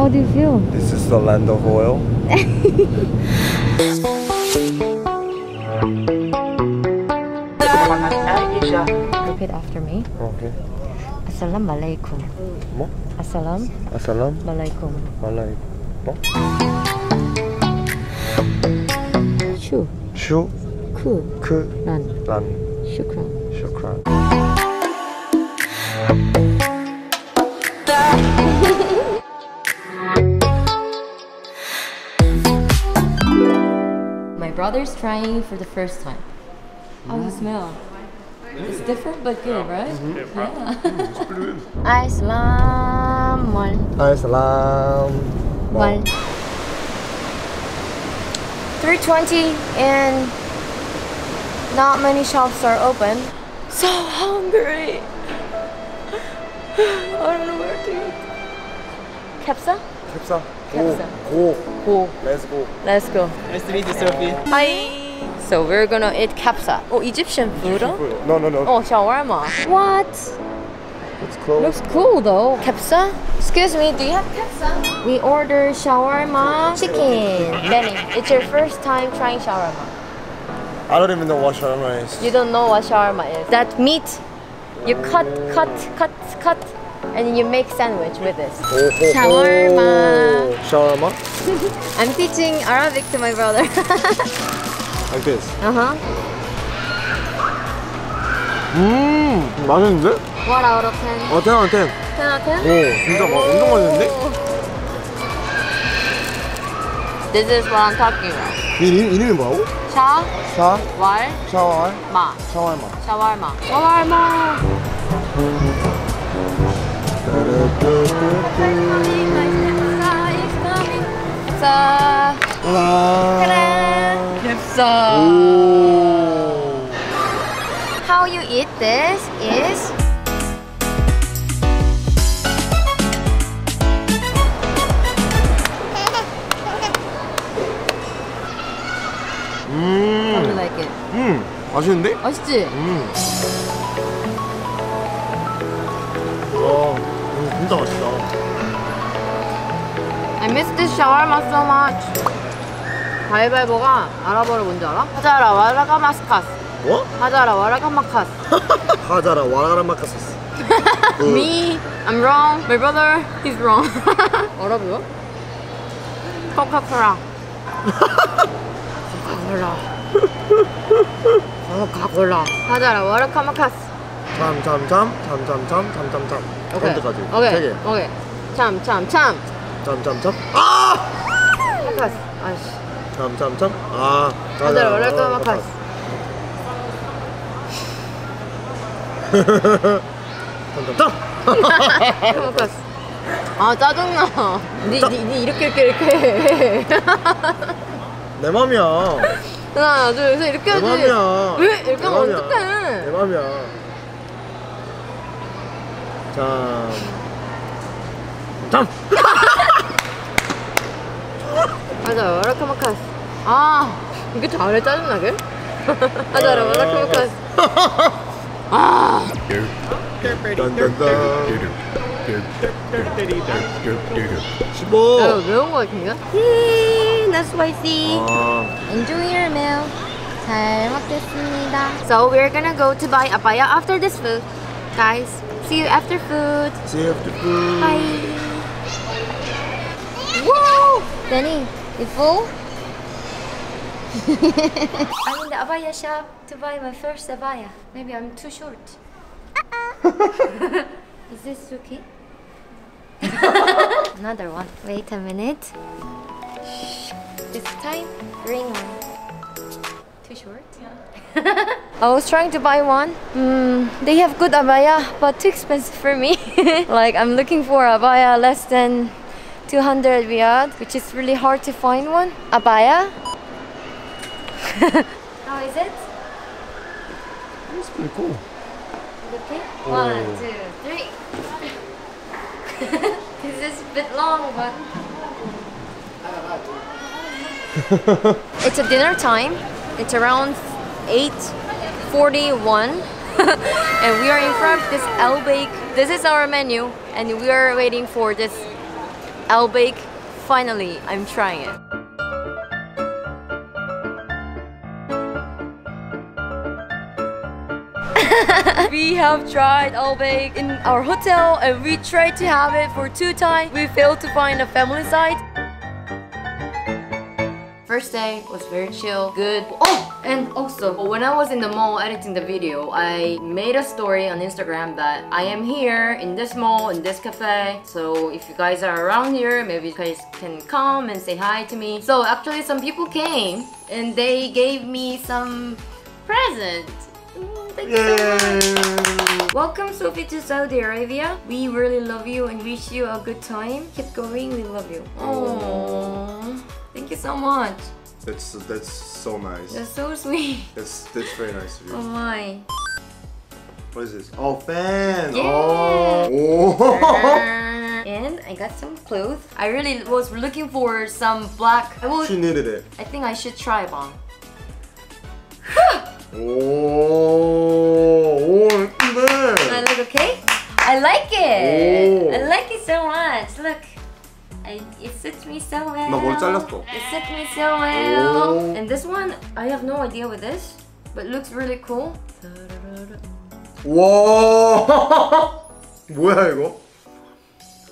How do you feel? This is the land of oil. Repeat after me. Okay. Assalamualaikum. What? Assalam. Assalam. Malaikum. Malaikum. Shu. Shu. Ku. Ku. Lan. Lan. Shukran. Shukran. brother's trying for the first time. Oh, How does it smell? It's different but good, yeah. right? Mm-hmm. Mm -hmm. Yeah, it's pretty good. Islam one. One. 320 and not many shops are open. So hungry! I don't know where to eat. Kepsa? Kepsa. Go. Go. Go. Let's go. Let's go. Nice to meet you, Sophie. Hi. So we're gonna eat kapsa. Oh, Egyptian food? No, no, no. Oh, shawarma. What? It's cool. Looks cool though. Kapsa? Excuse me, do you have kapsa? We order shawarma chicken. Danny, it's your first time trying shawarma. I don't even know what shawarma is. You don't know what shawarma is. That meat you cut, cut, cut, cut and then you make sandwich with this. 오, 호, 호. Shawarma. Shawarma? I'm teaching Arabic to my brother. Like this. uh-huh. 음, 맛있는데? What out of 10? 어, 10 out of 10. 10 out of 10? 오, 진짜 막 엄청 맛있는데? This is what I'm talking about. 이 이름, 이름이 뭐라고? 샤, 샤, 왈, 샤왈, 마. 샤왈마. 샤warma. 샤warma. 캡사. 오. How you eat this is How do you 음, like it? 음, 맛있는데? 맛있지? 음. 음, 진짜 맛있다. I miss this shawarma so much. 가위바위보가 아랍어로 뭔지 알아? 하자라 와라가 마스카스. 뭐? 하자라 와라가 마카스. 하자라 와라가라 마카스스. Me, I'm wrong. My brother, he's wrong. 뭐라고요? 코카콜라. 코카콜라. 코카콜라. 하자라 와라가 마카스. 참참참, 참참참, 참참참. 오케이. 언제까지? 세 오케이. 개. 오케이. 참, 참, 참. 참참참. 아! 마카스. 아이씨. 참참참. 아. 하자라 와라가 마카스. 참참참. 마카스. 아 짜증나. 니, 니, 니 이렇게 이렇게 이렇게 해. 내 맘이야. 하나, 둘, 셋 이렇게 내 하지. 맘이야. 왜? 이렇게 내 하면 맘이야. 어떡해. 내 맘이야. Tom. Tom! 맞아, 와라카마카스. 아, 이게 잘해, 짜증나게? 맞아, 와라카마카스. 아! 뭐? 야, 매운 거 같은가? 예, not spicy. Enjoy your meal. 잘 먹겠습니다. So we're gonna go to buy abaya after this food. Guys, see you after food. See you after food. Bye. Whoa! Danny, you full? I'm in the abaya shop to buy my first abaya. Maybe I'm too short. Uh-uh. Is this Suki? Another one. Wait a minute. This time, green one. Too short? Yeah. I was trying to buy one. Mm, they have good abaya, but too expensive for me. like I'm looking for abaya less than 200 riyad, which is really hard to find one. Abaya. How is it? It's pretty cool. Okay. One, two, three. this is a bit long, but it's a dinner time. It's around 8:41, and we are in front of this Al Baik. This is our menu, and we are waiting for this AlBaik. Finally, I'm trying it. we have tried AlBaik in our hotel and we tried to have it for two times. We failed to find a family site. First day was very chill, good. Oh, and also when I was in the mall editing the video, I made a story on Instagram that I am here in this mall, in this cafe. So if you guys are around here, maybe you guys can come and say hi to me. So actually some people came and they gave me some presents. Thank you so much. Welcome Sophie to Saudi Arabia. We really love you and wish you a good time. Keep going, we love you. Oh, thank you so much. That's that's so nice. That's so sweet. That's that's very nice of you. Oh my. What is this? Oh, fan. Yeah. Oh. oh. and I got some clothes. I really was looking for some black. I will. she needed it. I think I should try it on. Oh. me so well. 나뭘 잘랐어? It suits me so well. Oh. And this one, I have no idea what this, but it looks really cool. 와. 뭐야 이거?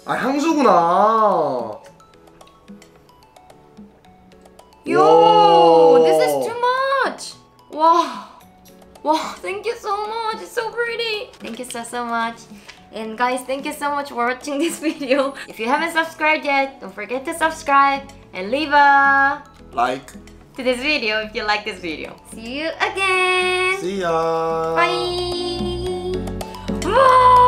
아 향수구나. Yo, Whoa. this is too much. Wow. Wow, thank you so much. It's so pretty. Thank you so, so much. And guys, thank you so much for watching this video. If you haven't subscribed yet, don't forget to subscribe and leave a Like. to this video if you like this video. See you again. See ya. Bye.